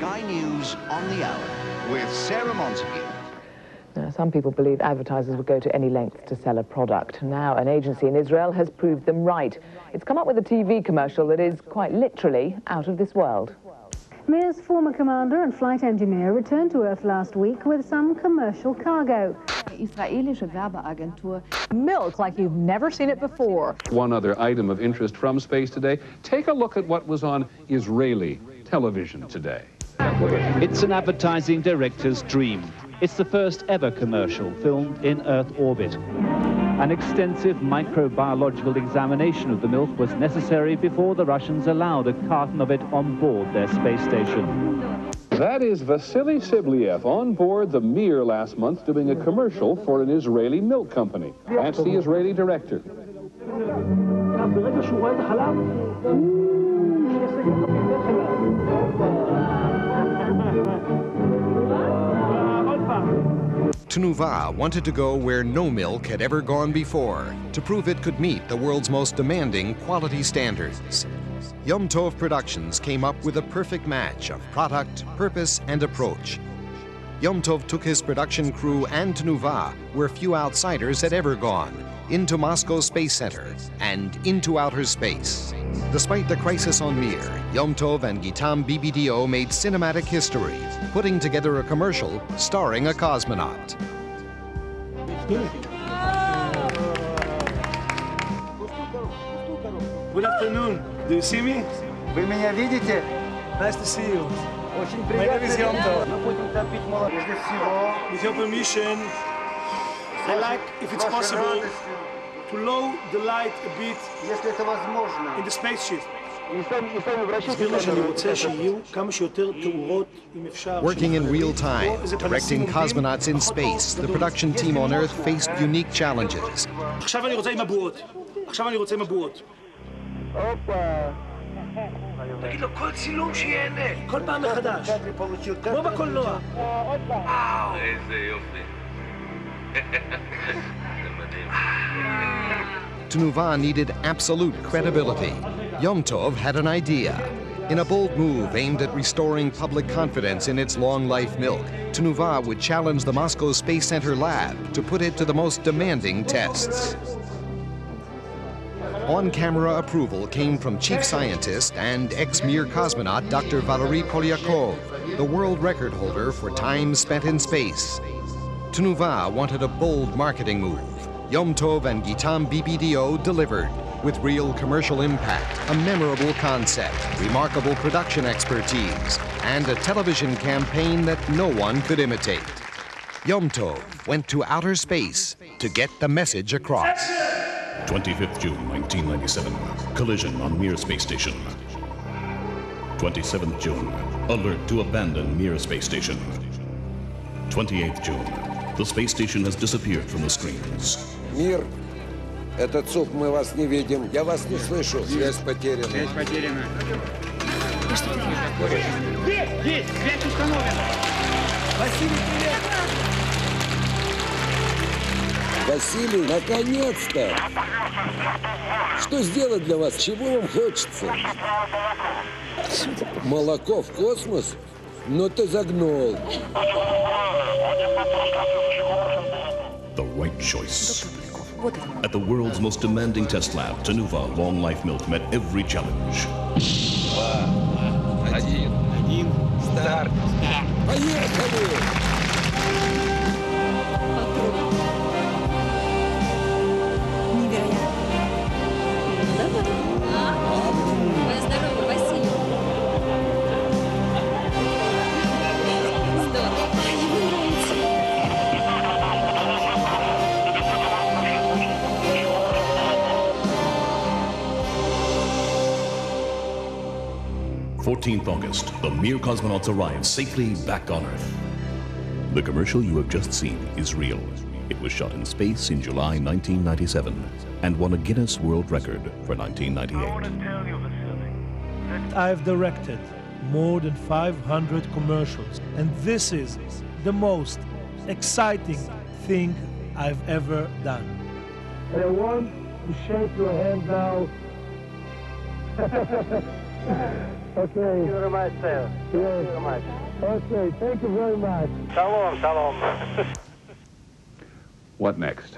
Sky News on the Hour with Sarah Montague. Now, some people believe advertisers would go to any length to sell a product. Now, an agency in Israel has proved them right. It's come up with a TV commercial that is quite literally out of this world. Mir's former commander and flight engineer returned to Earth last week with some commercial cargo. Israelische Werbeagentur. Milk like you've never seen it before. One other item of interest from space today. Take a look at what was on Israeli television today. It's an advertising director's dream. It's the first ever commercial filmed in Earth orbit. An extensive microbiological examination of the milk was necessary before the Russians allowed a carton of it on board their space station. That is Vasily Tsibliyev on board the Mir last month doing a commercial for an Israeli milk company. That's the Israeli director. Tnuva wanted to go where no milk had ever gone before to prove it could meet the world's most demanding quality standards. Yom Tov Productions came up with a perfect match of product, purpose, and approach. Yom Tov took his production crew and Tnuva where few outsiders had ever gone, into Moscow Space Center and into outer space. Despite the crisis on Mir, Yom Tov and Gitam BBDO made cinematic history, putting together a commercial starring a cosmonaut. Good afternoon. Do you see me? Вы меня видите? Nice to see you. Очень My name is Yom Tov. Мы будем топить молоко. Прежде всего, With your permission, I like, if it's вашей possible, радостью, to low the light a bit если это возможно. in the spaceship. תסביר לו שאני רוצה שיהיו כמה שיותר תאורות, אם אפשר. Working in real time, איזה directing פנסים cosmonauts in space, the production team on Earth faced unique challenges. עכשיו אני רוצה עם הבועות. עכשיו אני רוצה עם הבועות. תגיד לו, כל צילום שיהנה. כל פעם מחדש. כמו בקולנוע. איזה יופי. זה מדהים. Tnuva needed absolute credibility. Yom Tov had an idea. In a bold move aimed at restoring public confidence in its long life milk, Tnuva would challenge the Moscow Space Center lab to put it to the most demanding tests. On camera approval came from chief scientist and ex Mir cosmonaut Dr. Valery Polyakov, the world record holder for time spent in space. Tnuva wanted a bold marketing move. Yom Tov and Gitam BBDO delivered with real commercial impact, a memorable concept, remarkable production expertise, and a television campaign that no one could imitate. Yom Tov went to outer space to get the message across. 25th June 1997. Collision on Mir Space Station. 27th June. Alert to abandon Mir Space Station. 28th June. The space station has disappeared from the screens. Мир, это ЦУП, мы вас не видим. Я вас не слышу. Связь потеряна. Связь потеряна. Есть, есть, связь установлена. Василий, привет! Василий, наконец-то! Что сделать для вас? Чего вам хочется? Молоко в космос? Но ты загнул. The right choice. At the world's most demanding test lab, Tanuva Long Life Milk met every challenge. Один. Один. Старт. Поехали! 14th August, the Mir cosmonauts arrive safely back on Earth. The commercial you have just seen is real. It was shot in space in July 1997 and won a Guinness World Record for 1998. I've directed more than 500 commercials, and this is the most exciting thing I've ever done. And I want to shake your hand now. Okay. Thank you very much, sir. Yes. Thank you very much. Okay, thank you very much. Shalom, shalom. What next?